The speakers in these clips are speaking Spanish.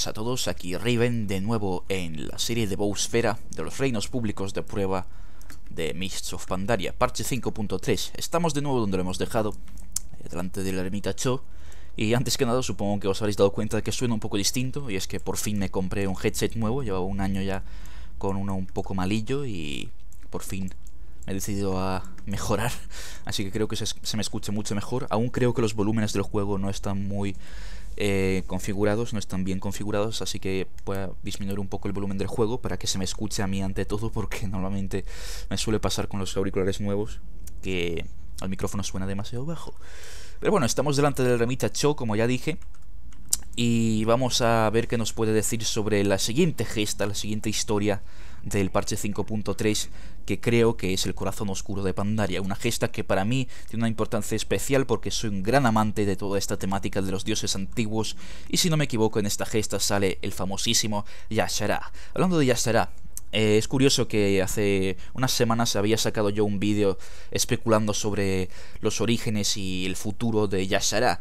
Buenas a todos, aquí Raven de nuevo en la serie de Bowsfera de los reinos públicos de prueba de Mists of Pandaria, parche 5.3. Estamos de nuevo donde lo hemos dejado, eh, delante de la ermita Cho. Y antes que nada supongo que os habréis dado cuenta de que suena un poco distinto, y es que por fin me compré un headset nuevo, llevaba un año ya con uno un poco malillo y por fin he decidido a mejorar, así que creo que se, se me escuche mucho mejor. Aún creo que los volúmenes del juego no están muy eh, configurados, no están bien configurados, así que voy a disminuir un poco el volumen del juego para que se me escuche a mí ante todo, porque normalmente me suele pasar con los auriculares nuevos que el micrófono suena demasiado bajo. Pero bueno, estamos delante del Remita Show, como ya dije, y vamos a ver qué nos puede decir sobre la siguiente gesta, la siguiente historia del parche 5.3 que creo que es el corazón oscuro de Pandaria, una gesta que para mí tiene una importancia especial porque soy un gran amante de toda esta temática de los dioses antiguos y si no me equivoco en esta gesta sale el famosísimo Yashara. Hablando de Yashara, eh, es curioso que hace unas semanas había sacado yo un vídeo especulando sobre los orígenes y el futuro de Yashara.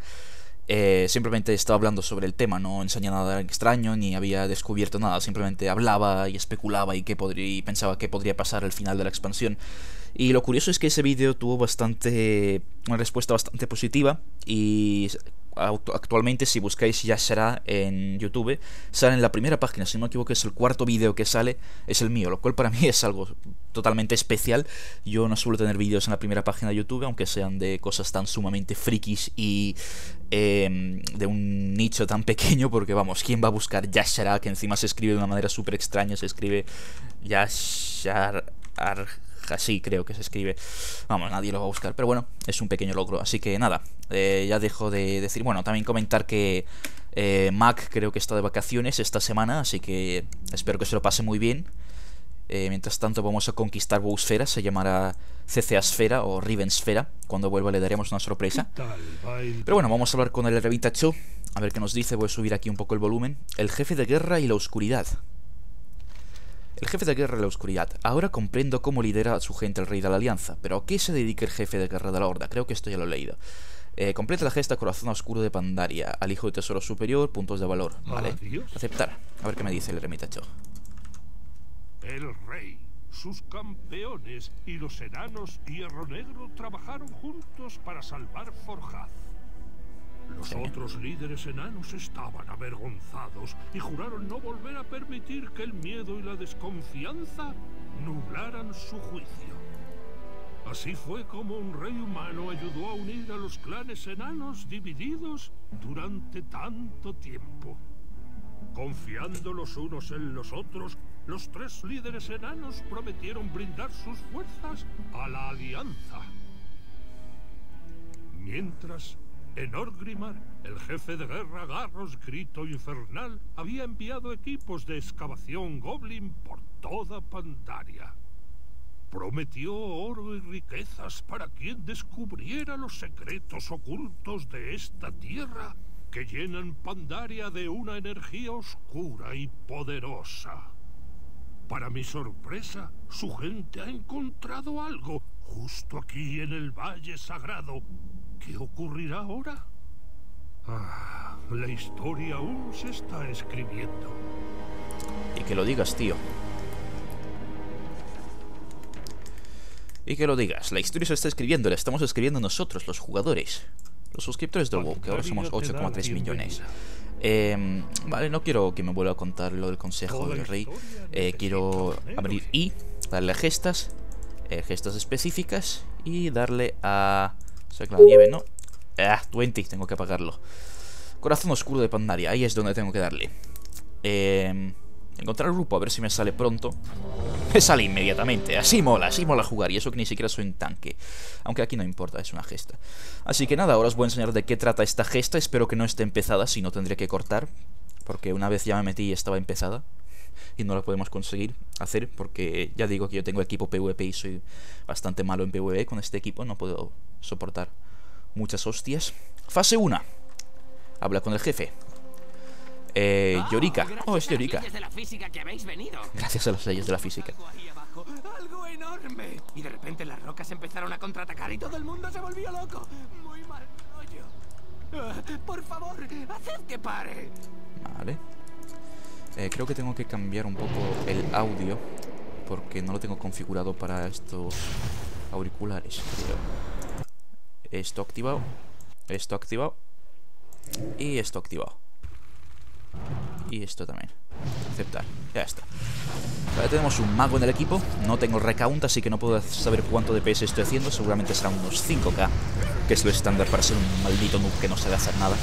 Eh, simplemente estaba hablando sobre el tema, no enseñaba nada extraño ni había descubierto nada, simplemente hablaba y especulaba y, qué y pensaba que podría pasar al final de la expansión. Y lo curioso es que ese vídeo tuvo bastante una respuesta bastante positiva y actualmente si buscáis ya será en YouTube, sale en la primera página, si no me equivoco es el cuarto vídeo que sale, es el mío, lo cual para mí es algo totalmente especial. Yo no suelo tener vídeos en la primera página de YouTube, aunque sean de cosas tan sumamente frikis y em, de un nicho tan pequeño, porque vamos, ¿quién va a buscar Yashara? Que encima se escribe de una manera súper extraña, se escribe así creo que se escribe. Vamos, nadie lo va a buscar, pero bueno, es un pequeño logro. Así que nada, eh, ya dejo de decir. Bueno, también comentar que eh, Mac creo que está de vacaciones esta semana, así que espero que se lo pase muy bien. Eh, mientras tanto vamos a conquistar Bowsfera, se llamará Sfera o Rivensfera. Cuando vuelva le daremos una sorpresa. Pero bueno, vamos a hablar con el Revita Cho, a ver qué nos dice. Voy a subir aquí un poco el volumen. El jefe de guerra y la oscuridad. El jefe de guerra de la oscuridad. Ahora comprendo cómo lidera a su gente el rey de la alianza. Pero ¿a qué se dedica el jefe de guerra de la horda? Creo que esto ya lo he leído. Eh, completa la gesta Corazón Oscuro de Pandaria. Al hijo de tesoro superior, puntos de valor. Vale. Aceptar. A ver qué me dice el eremitacho. El rey, sus campeones y los enanos Hierro Negro trabajaron juntos para salvar Forjaz. Los otros líderes enanos estaban avergonzados y juraron no volver a permitir que el miedo y la desconfianza nublaran su juicio. Así fue como un rey humano ayudó a unir a los clanes enanos divididos durante tanto tiempo. Confiando los unos en los otros, los tres líderes enanos prometieron brindar sus fuerzas a la alianza. Mientras en Orgrimmar, el jefe de guerra Garros Grito Infernal había enviado equipos de excavación Goblin por toda Pandaria. Prometió oro y riquezas para quien descubriera los secretos ocultos de esta tierra que llenan Pandaria de una energía oscura y poderosa. Para mi sorpresa, su gente ha encontrado algo justo aquí en el Valle Sagrado ¿Qué ocurrirá ahora? Ah, la historia aún se está escribiendo. Y que lo digas, tío. Y que lo digas, la historia se está escribiendo, la estamos escribiendo nosotros, los jugadores. Los suscriptores del WoW, que ahora somos 8,3 millones. Em, vale, no quiero que me vuelva a contar lo del consejo del rey. Eh, quiero abrir y darle a gestas, eh, gestas específicas y darle a la nieve, ¿no? Ah, 20, tengo que apagarlo. Corazón oscuro de Pandaria, ahí es donde tengo que darle. Eh, encontrar grupo, a ver si me sale pronto. Me sale inmediatamente, así mola, así mola jugar. Y eso que ni siquiera soy un tanque. Aunque aquí no importa, es una gesta. Así que nada, ahora os voy a enseñar de qué trata esta gesta. Espero que no esté empezada, si no tendré que cortar. Porque una vez ya me metí y estaba empezada y no la podemos conseguir hacer porque ya digo que yo tengo equipo PvP y soy bastante malo en PvP con este equipo, no puedo soportar muchas hostias. Fase 1. Habla con el jefe. Eh, oh, Yorika. Oh, es Yorika. Gracias a las leyes de la física. Algo enorme. Y de repente las rocas empezaron a contraatacar y todo el mundo se volvió loco. Muy mal rollo. Ah, por favor, haced que pare. Vale. Eh, creo que tengo que cambiar un poco el audio porque no lo tengo configurado para estos auriculares, Esto activado, esto activado y esto activado. Y esto también. Aceptar. Ya está. Vale, tenemos un mago en el equipo. No tengo recount, así que no puedo saber cuánto DPS estoy haciendo. Seguramente serán unos 5k, que es lo estándar para ser un maldito noob que no sabe hacer nada.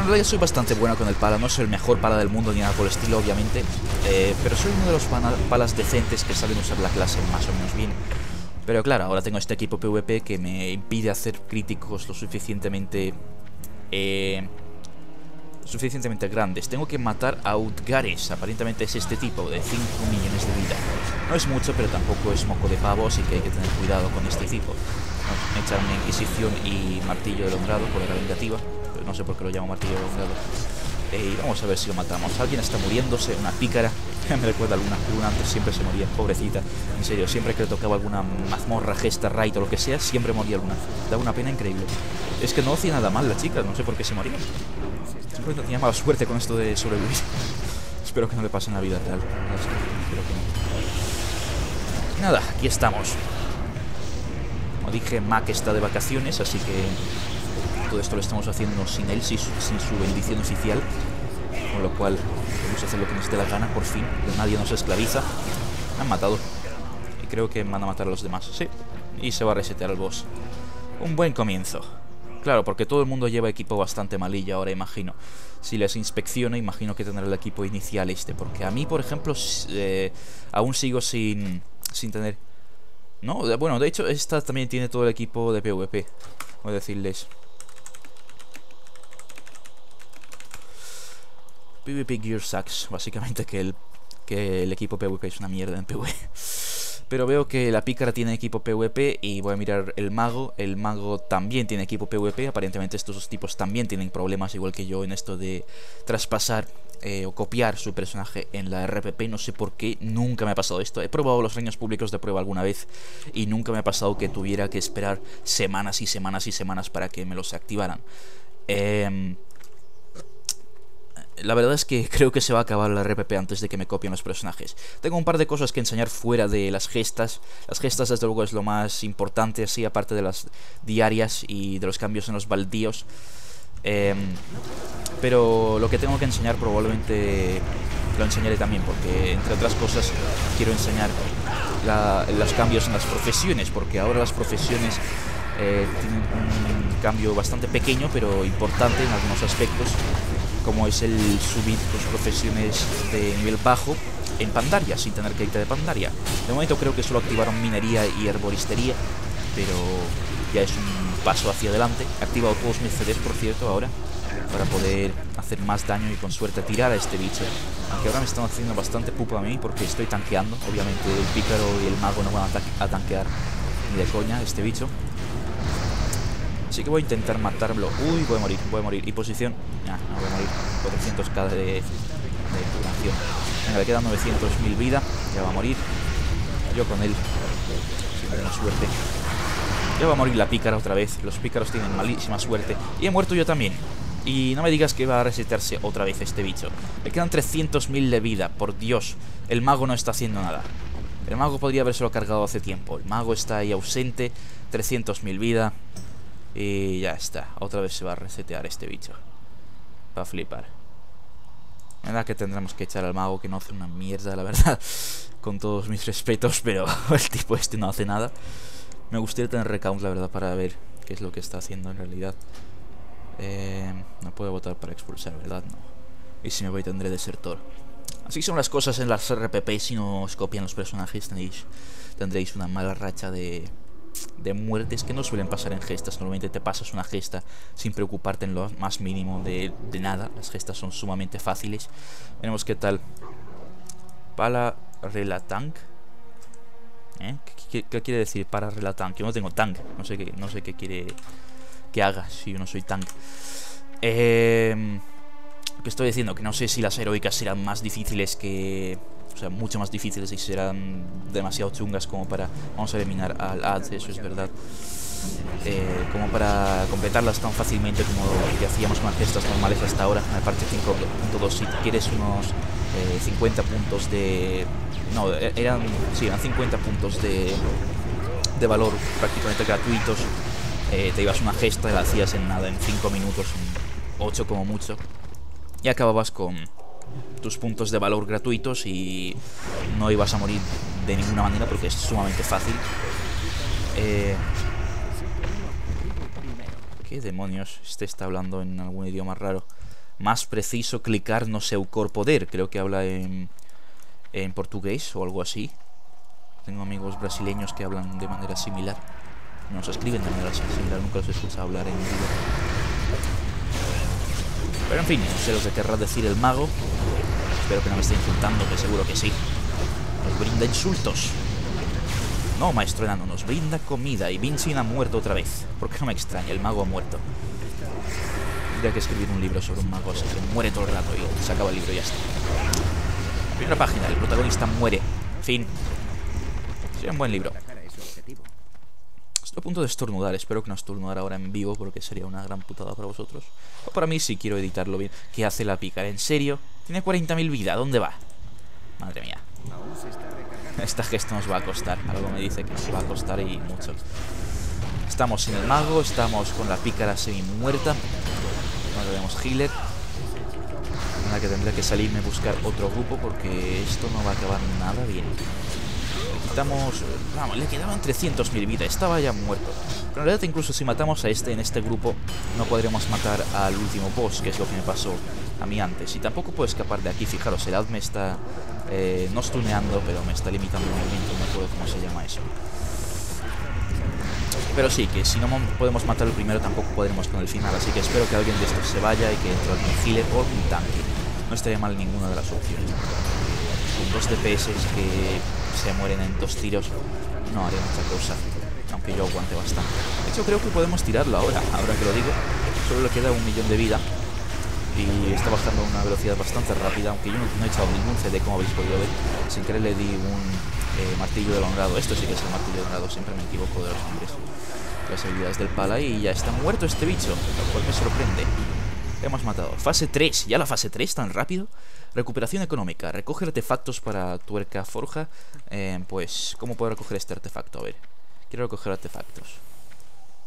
En realidad soy bastante bueno con el pala, no soy el mejor pala del mundo ni nada por el estilo, obviamente. Eh, pero soy uno de los palas decentes que saben usar la clase más o menos bien. Pero claro, ahora tengo este equipo PvP que me impide hacer críticos lo suficientemente... Eh, suficientemente grandes. Tengo que matar a Utgares, aparentemente es este tipo, de 5 millones de vida. No es mucho, pero tampoco es moco de pavo, así que hay que tener cuidado con este tipo. Me echan una Inquisición y Martillo del Honrado por la vengativa, no sé por qué lo llamo Martillo Honrado. Eh, y vamos a ver si lo matamos. Alguien está muriéndose, una pícara. Me recuerda alguna luna antes siempre se moría, pobrecita. En serio, siempre que le tocaba alguna mazmorra, gesta, raid o lo que sea, siempre moría alguna. Da una pena increíble. Es que no hacía nada mal la chica, no sé por qué se moría. Siempre tenía mala suerte con esto de sobrevivir. Espero que no le pase en la vida real. Espero que no. Nada, aquí estamos. Como dije, Mac está de vacaciones, así que todo esto lo estamos haciendo sin él, sin su, bendición oficial. Con lo cual, podemos hacer lo que nos dé la gana, por fin. Nadie nos esclaviza. Han matado. Y creo que van a matar a los demás. Sí. Y se va a resetear el boss. Un buen comienzo. Claro, porque todo el mundo lleva equipo bastante malilla ahora, imagino. Si les inspecciono, imagino que tendrá el equipo inicial este. Porque a mí, por ejemplo, eh, aún sigo sin, sin tener... No, bueno, de hecho, esta también tiene todo el equipo de PvP. Voy a decirles. PvP Gear Sucks, básicamente que el, que el equipo PvP es una mierda en PvE. Pero veo que la pícara tiene equipo PvP y voy a mirar el mago. El mago también tiene equipo PvP. Aparentemente estos dos tipos también tienen problemas, igual que yo, en esto de traspasar eh, o copiar su personaje en la RPP. No sé por qué, nunca me ha pasado esto. He probado los reinos públicos de prueba alguna vez y nunca me ha pasado que tuviera que esperar semanas y semanas y semanas para que me los activaran. Eh, la verdad es que creo que se va a acabar la RPP antes de que me copien los personajes. Tengo un par de cosas que enseñar fuera de las gestas. Las gestas, desde luego, es lo más importante, así, aparte de las diarias y de los cambios en los baldíos. Em, pero lo que tengo que enseñar probablemente lo enseñaré también, porque entre otras cosas quiero enseñar los cambios en las profesiones, porque ahora las profesiones eh, tienen un cambio bastante pequeño, pero importante en algunos aspectos como es el subir tus profesiones de nivel bajo en Pandaria, sin tener que irte de Pandaria. De momento creo que solo activaron minería y herboristería, pero ya es un paso hacia adelante. He activado todos mis CDs, por cierto, ahora, para poder hacer más daño y con suerte tirar a este bicho. Aunque ahora me están haciendo bastante pupa a mí porque estoy tanqueando. Obviamente el pícaro y el mago no van a, a tanquear ni de coña este bicho. Así que voy a intentar matarlo. Uy, voy a morir, voy a morir. Y posición. Ah, no voy a morir. 400k de, de curación. Venga, le quedan 900.000 vida. Ya va a morir. Yo con él. Sin buena suerte. Ya va a morir la pícara otra vez. Los pícaros tienen malísima suerte. Y he muerto yo también. Y no me digas que va a resetearse otra vez este bicho. Le quedan 300.000 de vida. Por Dios. El mago no está haciendo nada. El mago podría habérselo cargado hace tiempo. El mago está ahí ausente. 300.000 vida. Y ya está. Otra vez se va a resetear este bicho. Va a flipar. da que tendremos que echar al mago que no hace una mierda, la verdad. Con todos mis respetos, pero el tipo este no hace nada. Me gustaría tener recount, la verdad, para ver qué es lo que está haciendo en realidad. Eh, no puedo votar para expulsar, ¿verdad? No. Y si me voy tendré desertor. Así son las cosas en las RPP. Si no os copian los personajes, tenéis, tendréis una mala racha de de muertes que no suelen pasar en gestas. Normalmente te pasas una gesta sin preocuparte en lo más mínimo de, nada. Las gestas son sumamente fáciles. Veremos qué tal. Para relatank. ¿Eh? ¿Qué, ¿Qué, quiere decir para relatank? Yo no tengo tank. No sé qué, no sé qué quiere que haga si yo no soy tank. Eh, que estoy diciendo que no sé si las heroicas serán más difíciles que o sea, mucho más difíciles y serán demasiado chungas como para... Vamos a eliminar al ad, eso es verdad. eh, como para completarlas tan fácilmente como que hacíamos con las gestas normales hasta ahora en la parte 5.2 si quieres unos 50 puntos de no e-, eran sí eran 50 puntos de de valor prácticamente gratuitos. Te ibas una gesta y la hacías en nada en 5 minutos 8 como mucho. Y acababas con tus puntos de valor gratuitos y no ibas a morir de ninguna manera porque es sumamente fácil. Eh, ¿Qué demonios? Este está hablando en algún idioma raro. Más preciso, clicar no seu cor poder. Creo que habla en, portugués o algo así. Tengo amigos brasileños que hablan de manera similar. No se escriben de manera similar, nunca los he escuchado hablar en inglés. Pero en fin, no sé lo que querrá decir el mago. Espero que no me esté insultando, que seguro que sí. Nos brinda insultos. No, maestro enano, nos brinda comida y Vincent ha muerto otra vez. ¿Por qué no me extraña? El mago ha muerto. Tendría que escribir un libro sobre un mago así que muere todo el rato y se acaba el libro y ya está. Primera página, el protagonista muere. Fin. Sería un buen libro. A punto de estornudar, espero que no estornudar ahora en vivo porque sería una gran putada para vosotros. O para mí si quiero editarlo bien. ¿Qué hace la pícara? ¿En serio? Tiene 40.000 vida, ¿dónde va? Madre mía. Esta gesta nos va a costar, algo me dice que nos va a costar y mucho. Estamos sin el mago, estamos con la pícara semi muerta. No tenemos healer. Nada que tendré que salirme a buscar otro grupo porque esto no va a acabar nada bien. Vamos, le quedaban 300.000 vidas, estaba ya muerto. Pero en realidad incluso si matamos a este en este grupo, no podremos matar al último boss, que es lo que me pasó a mí antes. Y tampoco puedo escapar de aquí, fijaros, el ad me está... Eh, no stuneando, pero me está limitando el movimiento, no recuerdo cómo se llama eso. Pero sí, que si no podemos matar el primero tampoco podremos con el final, así que espero que alguien de estos se vaya y que entre algún healer o un tanque. No estaría mal ninguna de las opciones. Con dos DPS que se mueren en dos tiros, no haré mucha cosa. Aunque yo aguante bastante. De hecho, creo que podemos tirarlo ahora, ahora que lo digo. Solo le queda un millón de vida. Y está bajando a una velocidad bastante rápida, aunque yo no, he echado ningún CD, como habéis podido ver. Sin querer le di un eh, martillo del honrado. Esto sí que es el martillo del honrado, siempre me equivoco de los nombres. Las habilidades del pala y ya está muerto este bicho, lo cual me sorprende. Hemos matado. Fase 3, ya la fase 3 tan rápido. Recuperación económica. Recoge artefactos para tuerca forja. Eh, pues, ¿cómo puedo recoger este artefacto? A ver. Quiero recoger artefactos.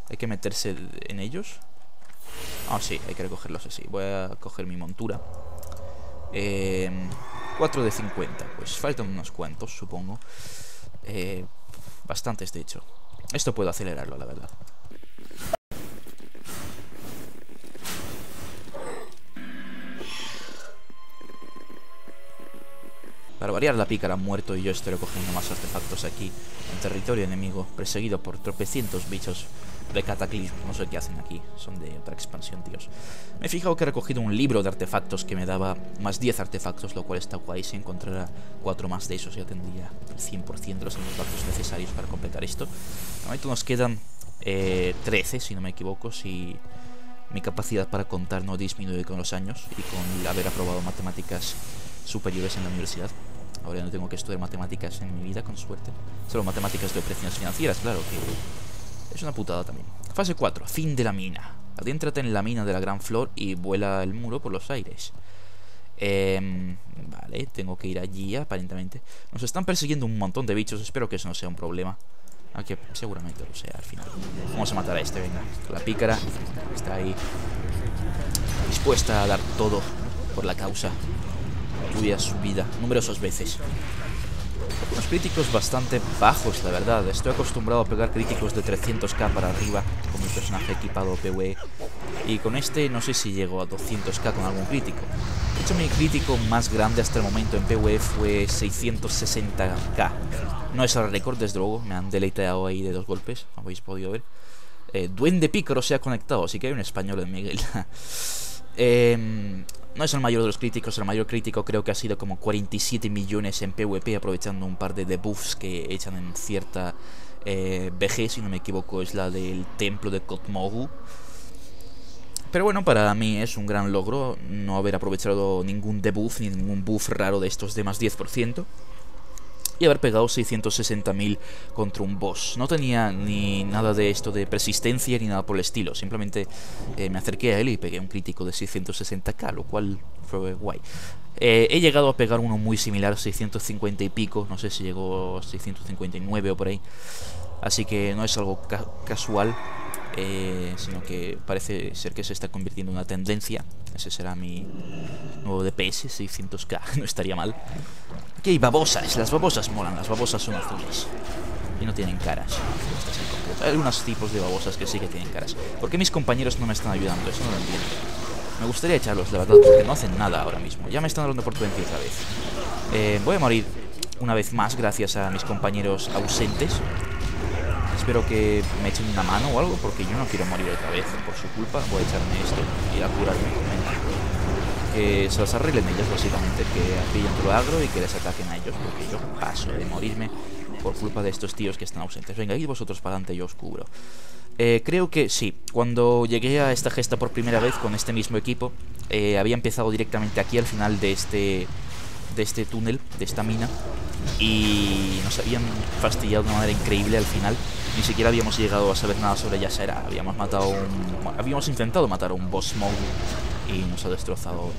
¿Hay que meterse en ellos? Ah, sí, hay que recogerlos así. Voy a coger mi montura. Eh, 4 de 50. Pues faltan unos cuantos, supongo. Eh, bastantes, de hecho. Esto puedo acelerarlo, la verdad. Para variar, la pícara ha muerto y yo estoy recogiendo más artefactos aquí, en territorio enemigo, perseguido por tropecientos bichos de cataclismo. No sé qué hacen aquí, son de otra expansión, tíos. Me he fijado que he recogido un libro de artefactos que me daba más 10 artefactos, lo cual está guay. Si encontrara 4 más de esos, ya tendría el 100% de los artefactos necesarios para completar esto. De momento nos quedan eh, 13, si no me equivoco, si mi capacidad para contar no disminuye con los años y con haber aprobado matemáticas superiores en la universidad. Ahora no tengo que estudiar matemáticas en mi vida, con suerte. Solo matemáticas de operaciones financieras, claro, que es una putada también. Fase 4, fin de la mina. Adéntrate en la mina de la Gran Flor y vuela el muro por los aires. Eh, vale, tengo que ir allí aparentemente. Nos están persiguiendo un montón de bichos, espero que eso no sea un problema. Aunque seguramente lo sea al final. Vamos a matar a este, venga. La pícara está ahí dispuesta a dar todo por la causa tuya su vida numerosas veces. Unos críticos bastante bajos, la verdad. Estoy acostumbrado a pegar críticos de 300k para arriba con mi personaje equipado PvE. Y con este no sé si llego a 200k con algún crítico. De hecho, mi crítico más grande hasta el momento en PvE fue 660k. No es el récord, desde luego. Me han deleiteado ahí de dos golpes, habéis podido ver. Eh, Duende Pícaro se ha conectado, así que hay un español en Miguel. eh, no es el mayor de los críticos, el mayor crítico creo que ha sido como 47 millones en PvP, aprovechando un par de debuffs que echan en cierta eh, si no me equivoco, es la del templo de Kotmogu. Pero bueno, para mí es un gran logro no haber aprovechado ningún debuff ni ningún buff raro de estos de más 10%. Haber pegado 660.000 contra un boss. No tenía ni nada de esto de persistencia ni nada por el estilo, simplemente eh, me acerqué a él y pegué un crítico de 660k, lo cual fue guay. Eh, he llegado a pegar uno muy similar, 650 y pico, no sé si llegó a 659 o por ahí. Así que no es algo casual, eh, sino que parece ser que se está convirtiendo en una tendencia. Ese será mi nuevo DPS, 600k, no estaría mal. Aquí hay babosas, las babosas molan, las babosas son azules. Y no tienen caras. Hay algunos tipos de babosas que sí que tienen caras. ¿Por qué mis compañeros no me están ayudando? Eso no lo entiendo. Me gustaría echarlos, la verdad, porque no hacen nada ahora mismo. Ya me están hablando por 20 otra vez. Eh, voy a morir una vez más gracias a mis compañeros ausentes. Espero que me echen una mano o algo, porque yo no quiero morir otra vez por su culpa. Voy a echarme esto y a curarme. Que se las arreglen ellos, básicamente. Que pillen lo agro y que les ataquen a ellos, porque yo paso de morirme por culpa de estos tíos que están ausentes. Venga, y vosotros para adelante, yo os cubro. Eh, creo que sí, cuando llegué a esta gesta por primera vez con este mismo equipo, eh, había empezado directamente aquí al final de este, de este túnel, de esta mina, y nos habían fastidiado de una manera increíble al final. Ni siquiera habíamos llegado a saber nada sobre Yasera. Habíamos matado un... Habíamos intentado matar a un boss mode y nos ha destrozado.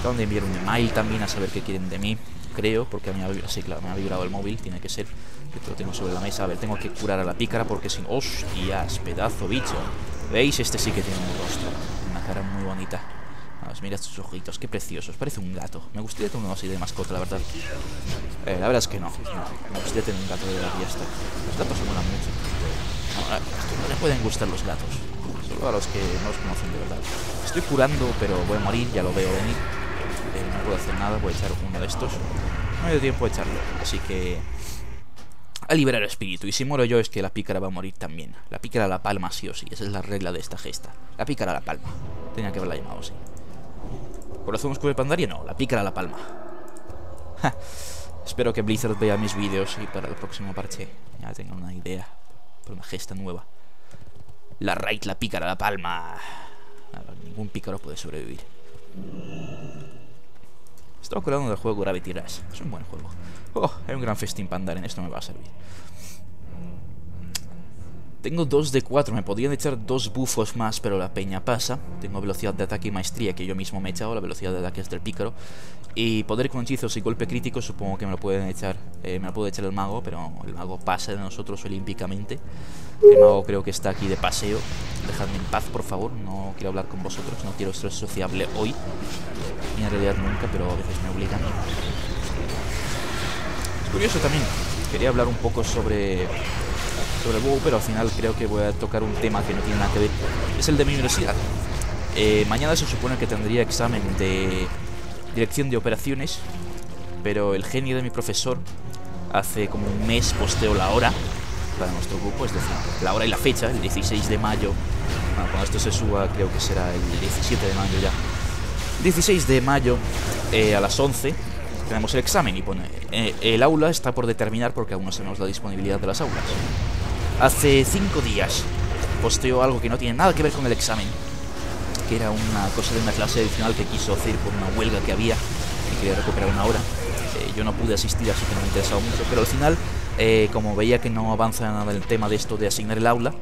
Acaban de enviar un email también a saber qué quieren de mí, creo, porque me ha vibrado el móvil, tiene que ser. Que lo tengo sobre la mesa. A ver, tengo que curar a la pícara porque sin... ¡Hostias! Pedazo bicho. ¿Veis? Este sí que tiene un rostro. Una cara muy bonita. Mira estos ojitos, qué preciosos. Parece un gato. Me gustaría tener uno así de mascota, la verdad. Eh, la verdad es que no. Me gustaría tener un gato de la fiesta. Los gatos se molan mucho. No, no les pueden gustar los gatos. Solo a los que no los conocen de verdad. Estoy curando, pero voy a morir, ya lo veo venir. Eh, no puedo hacer nada, voy a echar uno de estos. No me dio tiempo a echarlo, así que... A liberar espíritu, y si muero yo es que la pícara va a morir también. La pícara a la palma sí o sí, esa es la regla de esta gesta. La pícara a la palma. Tenía que haberla llamado así. ¿Corazón oscuro de Pandaria? No, la pícara a la palma. Espero que Blizzard vea mis vídeos y para el próximo parche ya tenga una idea. Por una gesta nueva. La raid, la pícara la palma. ningún pícaro puede sobrevivir. Estaba acordando del juego Gravity Rush. Es un buen juego. Oh, hay un gran festín para en esto me va a servir. Tengo 2 de 4, me podrían echar dos bufos más, pero la peña pasa. Tengo velocidad de ataque y maestría, que yo mismo me he echado, la velocidad de ataque es del pícaro. Y poder con hechizos y golpe crítico, supongo que me lo pueden echar, eh, me lo puede echar el mago, pero el mago pasa de nosotros olímpicamente. El mago creo que está aquí de paseo. Dejadme en paz, por favor, no quiero hablar con vosotros, no quiero ser sociable hoy. Ni en realidad nunca, pero a veces me obligan. Es curioso también, quería hablar un poco sobre sobre el WoW, pero al final creo que voy a tocar un tema que no tiene nada que ver. Es el de mi universidad. Eh, mañana se supone que tendría examen de dirección de operaciones, pero el genio de mi profesor hace como un mes posteó la hora para nuestro grupo, es decir, la hora y la fecha, el 16 de mayo. Bueno, cuando esto se suba creo que será el 17 de mayo ya. 16 de mayo eh, a las 11 tenemos el examen y eh, el aula está por determinar porque aún no sabemos la disponibilidad de las aulas. Hace cinco días posteó algo que no tiene nada que ver con el examen, que era una cosa de una clase adicional que quiso hacer por una huelga que había y quería recuperar una hora. Eh, yo no pude asistir, así que no me interesaba mucho, pero al final, eh, como veía que no avanza nada el tema de esto de asignar el aula,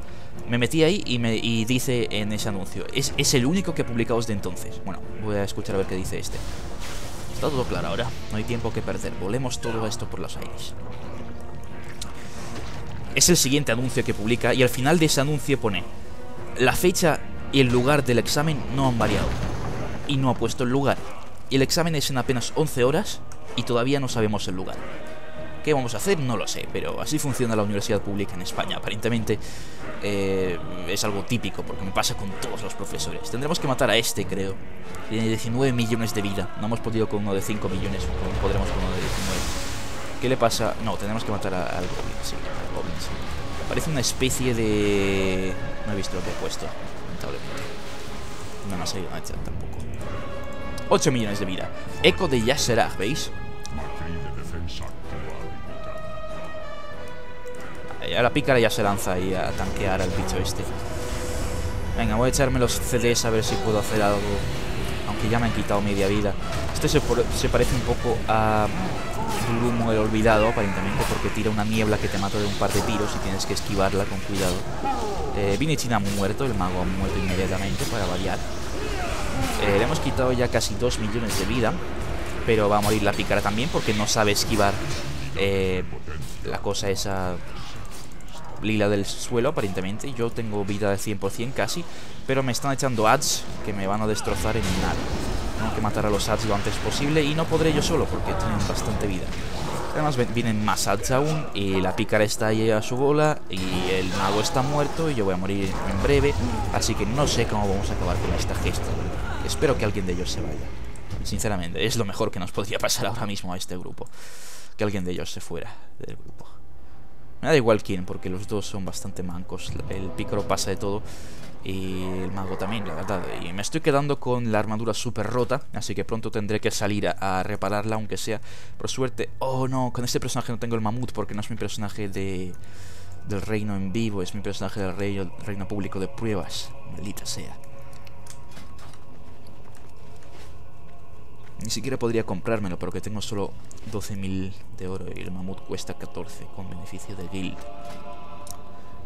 me metí ahí y, me, dice en ese anuncio, es, es el único que he publicado desde entonces. Bueno, voy a escuchar a ver qué dice este. Está todo claro ahora, no hay tiempo que perder, volemos todo esto por los aires. Es el siguiente anuncio que publica y al final de ese anuncio pone La fecha y el lugar del examen no han variado y no ha puesto el lugar. Y el examen es en apenas 11 horas y todavía no sabemos el lugar. ¿Qué vamos a hacer? No lo sé, pero así funciona la universidad pública en España. Aparentemente eh, es algo típico porque me pasa con todos los profesores. Tendremos que matar a este, creo. Tiene 19 millones de vida. No hemos podido con uno de 5 millones, podremos con uno de 19. ¿Qué le pasa? No, tenemos que matar sí, al Goblin, sí. Parece una especie de... No he visto lo que he puesto, lamentablemente. No me ha salido chat tampoco. 8 millones de vida. Eco de Yasserag, ¿veis? La pícara ya se lanza ahí a tanquear al bicho este. Venga, voy a echarme los CDs a ver si puedo hacer algo. Aunque ya me han quitado media vida. Este se parece un poco a Glumo el olvidado, aparentemente, porque tira una niebla que te mata de un par de tiros y tienes que esquivarla con cuidado. Eh, Vinichin ha muerto, el mago ha muerto inmediatamente, para variar. Eh, le hemos quitado ya casi 2 millones de vida, pero va a morir la pícara también porque no sabe esquivar eh, la cosa esa lila del suelo, aparentemente. Yo tengo vida de 100% casi, pero me están echando ads que me van a destrozar en nada. Tengo que matar a los ads lo antes posible y no podré yo solo porque tienen bastante vida. Además vienen más ads aún y la pícara está ahí a su bola y el mago está muerto y yo voy a morir en breve. Así que no sé cómo vamos a acabar con esta gesta. Espero que alguien de ellos se vaya. Sinceramente, es lo mejor que nos podría pasar ahora mismo a este grupo. Que alguien de ellos se fuera del grupo. Me da igual quién, porque los dos son bastante mancos. El pícaro pasa de todo y el mago también, la verdad. Y me estoy quedando con la armadura súper rota, así que pronto tendré que salir a, repararla, aunque sea por suerte. Oh no, con este personaje no tengo el mamut porque no es mi personaje de del reino en vivo, es mi personaje del reino, reino público de pruebas. Maldita sea. Ni siquiera podría comprármelo, pero que tengo solo 12.000 de oro y el mamut cuesta 14 con beneficio de guild.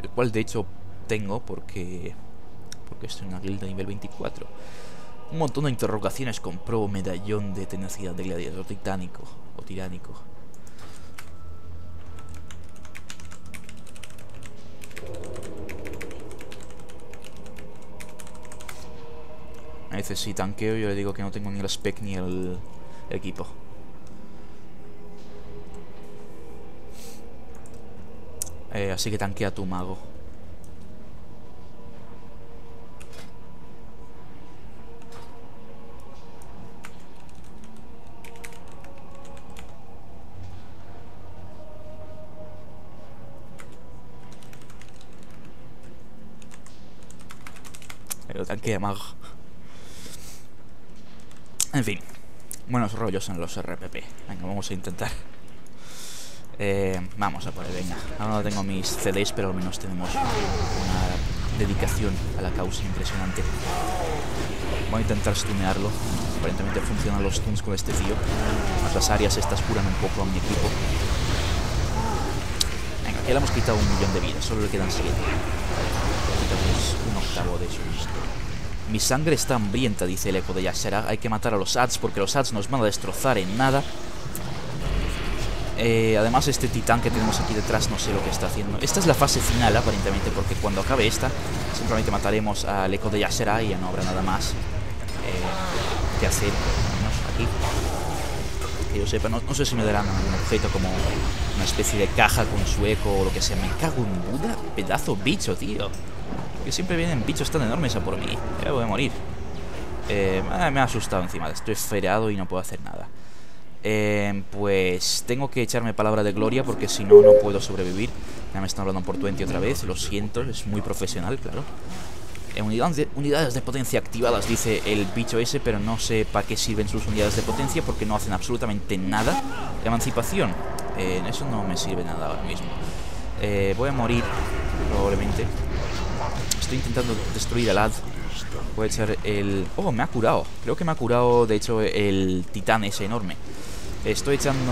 El cual de hecho tengo porque porque estoy en una guild de nivel 24. Un montón de interrogaciones con pro medallón de tenacidad de gladiador titánico o tiránico. A veces si tanqueo yo le digo que no tengo ni el spec ni el equipo. Eh, así que tanquea tu mago. quemar. En fin, buenos rollos en los RPP. Venga, vamos a intentar. Eh, vamos a por él, venga. Ahora no tengo mis CDs, pero al menos tenemos una dedicación a la causa impresionante. Voy a intentar stunearlo. Aparentemente funcionan los stuns con este tío. las áreas estas curan un poco a mi equipo. Venga, aquí le hemos quitado un millón de vidas, solo le quedan 7 octavo de sus mi sangre está hambrienta, dice el eco de Yashara. Hay que matar a los ads porque los ads nos van a destrozar en nada. Eh, además, este titán que tenemos aquí detrás no sé lo que está haciendo. Esta es la fase final, aparentemente, porque cuando acabe esta, simplemente mataremos al eco de Yashara y ya no habrá nada más eh, que hacer. aquí. Que yo sepa, no, sé si me darán un objeto como una especie de caja con su eco o lo que sea. Me cago en Buda, pedazo bicho, tío. Que siempre vienen bichos tan enormes a por mí. Ya voy a morir. Eh, me ha asustado encima. Estoy fereado y no puedo hacer nada. Eh, pues tengo que echarme palabra de gloria porque si no, no puedo sobrevivir. Ya me están hablando por 20 otra vez. Lo siento, es muy profesional, claro. Eh, unidades, de, unidades de potencia activadas, dice el bicho ese, pero no sé para qué sirven sus unidades de potencia porque no hacen absolutamente nada. Emancipación, eso no me sirve nada ahora mismo. voy a morir, probablemente. Estoy intentando destruir al ad. Voy a echar el... Oh, me ha curado. Creo que me ha curado, de hecho, el titán ese enorme. Estoy echando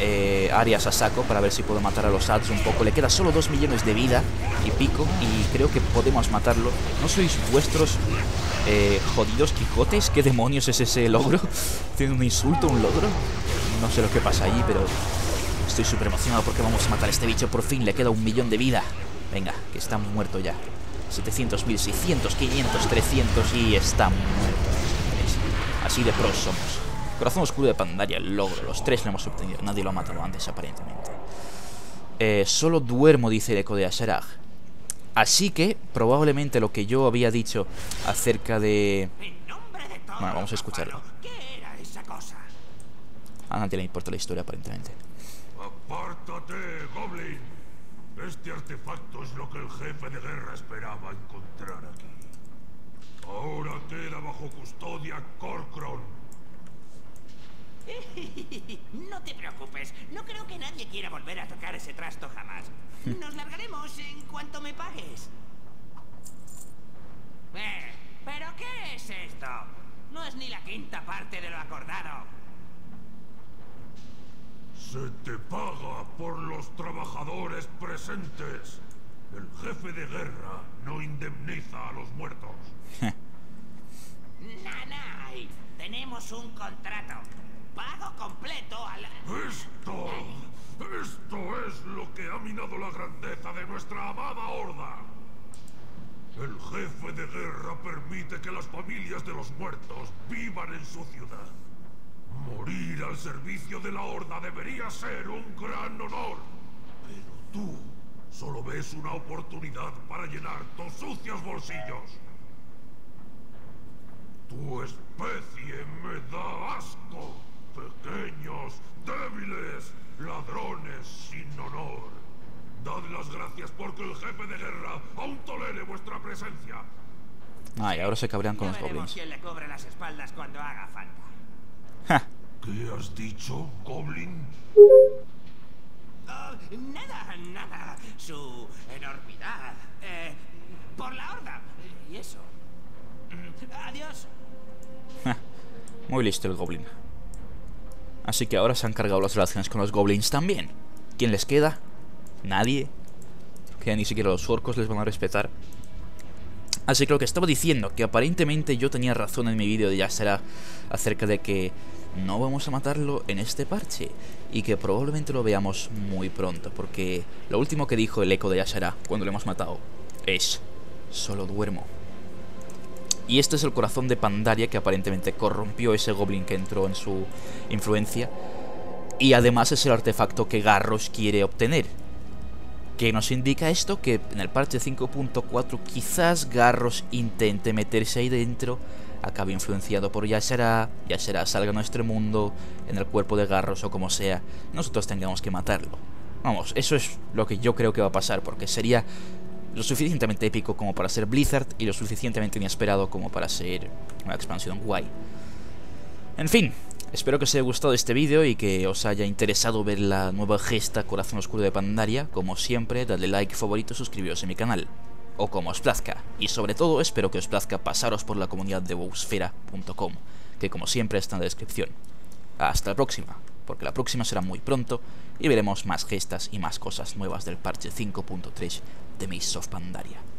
eh, áreas a saco para ver si puedo matar a los ads un poco. Le queda solo 2 millones de vida y pico y creo que podemos matarlo. ¿No sois vuestros eh, jodidos Quijotes? ¿Qué demonios es ese logro? ¿Tiene un insulto, un logro? No sé lo que pasa allí, pero estoy súper emocionado porque vamos a matar a este bicho. Por fin le queda un millón de vida. Venga, que está muerto ya. 700, 1600, 500, 300 y está muerto. Así de pros somos. Corazón oscuro de Pandaria, el logro. Los tres lo hemos obtenido. Nadie lo ha matado antes, aparentemente. Eh, solo duermo, dice el eco de Asherag. Así que, probablemente lo que yo había dicho acerca de... Bueno, vamos a escucharlo. A nadie le importa la historia, aparentemente. ¡Apártate, Goblin! Este artefacto es lo que el jefe de guerra esperaba encontrar aquí. Ahora queda bajo custodia Corcron. No te preocupes, no creo que nadie quiera volver a tocar ese trasto jamás. Nos largaremos en cuanto me pagues. Eh, ¿Pero qué es esto? No es ni la quinta parte de lo acordado. Se te paga por los trabajadores presentes. El jefe de guerra no indemniza a los muertos. Nanay, tenemos un contrato. Pago completo al... Esto... Esto es lo que ha minado la grandeza de nuestra amada horda. El jefe de guerra permite que las familias de los muertos vivan en su ciudad. Morir al servicio de la horda debería ser un gran honor. Pero tú solo ves una oportunidad para llenar tus sucios bolsillos. Tu especie me da asco. Pequeños, débiles, ladrones sin honor. Dad las gracias porque el jefe de guerra aún tolere vuestra presencia. Ay, ahora se cabrean con Ya los goblins. quién le cubre las espaldas cuando haga falta. ¿Qué has dicho, Goblin? Oh, nada, nada. Su enormidad. Eh, por la horda. Y eso. Mm, Adiós. Muy listo el goblin. Así que ahora se han cargado las relaciones con los goblins también. ¿Quién les queda? Nadie. Que ni siquiera los orcos les van a respetar. Así que lo que estaba diciendo, que aparentemente yo tenía razón en mi vídeo de ya será acerca de que no vamos a matarlo en este parche y que probablemente lo veamos muy pronto, porque lo último que dijo el eco de Yashara cuando lo hemos matado es solo duermo. Y este es el corazón de Pandaria que aparentemente corrompió ese goblin que entró en su influencia. Y además es el artefacto que Garros quiere obtener. ¿Qué nos indica esto? Que en el parche 5.4 quizás Garros intente meterse ahí dentro, acabe influenciado por Yashara, Yashara salga a nuestro mundo, en el cuerpo de Garros o como sea, nosotros tengamos que matarlo. Vamos, eso es lo que yo creo que va a pasar, porque sería lo suficientemente épico como para ser Blizzard y lo suficientemente inesperado como para ser una expansión guay. En fin, espero que os haya gustado este vídeo y que os haya interesado ver la nueva gesta Corazón Oscuro de Pandaria. Como siempre, dadle like, favorito, suscribiros a mi canal. O como os plazca. Y sobre todo, espero que os plazca pasaros por la comunidad de wowsfera.com, que como siempre está en la descripción. Hasta la próxima, porque la próxima será muy pronto y veremos más gestas y más cosas nuevas del parche 5.3 de Mists of Pandaria.